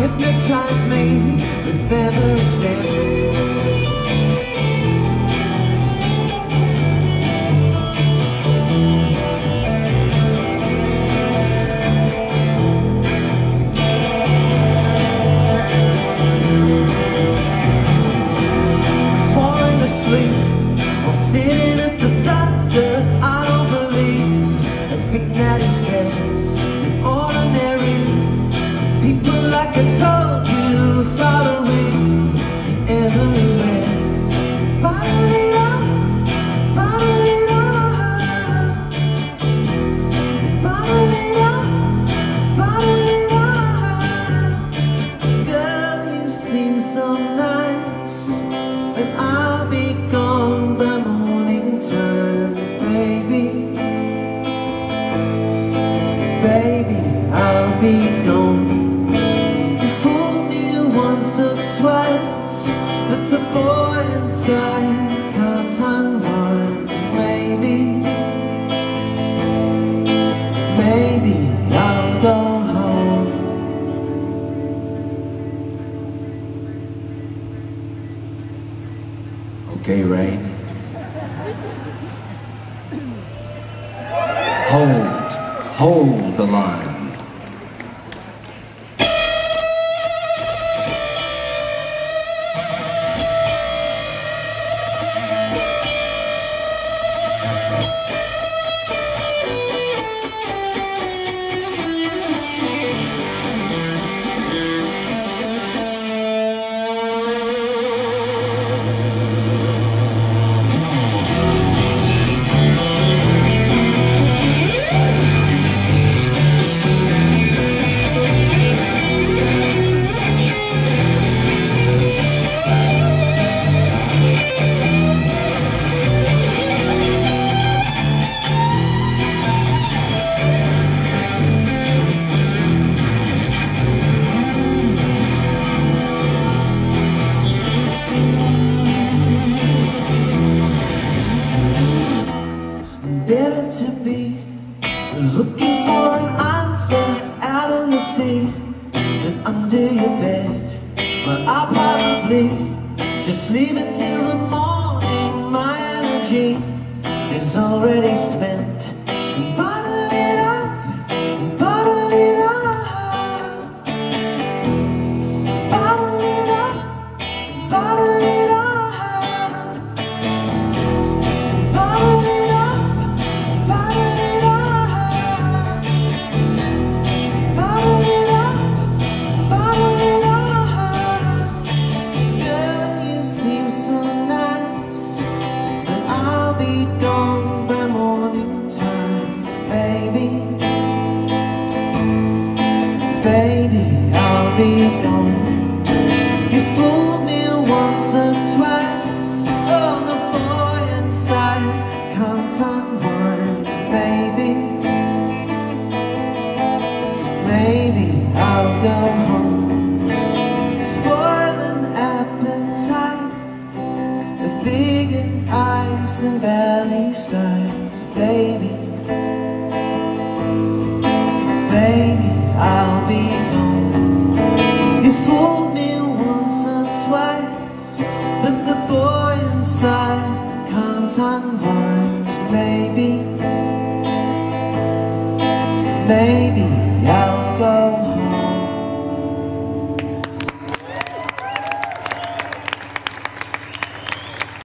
hypnotize me with every step. be gone. You fooled me once or twice But the boy inside can't unwind. Maybe Maybe I'll go home. Okay, Rain. Hold, hold the line. Just leave it till the morning, my energy is already spent. and belly sides, baby. Baby, I'll be gone. You fooled me once or twice, but the boy inside can't unwind. Maybe, maybe I'll go home.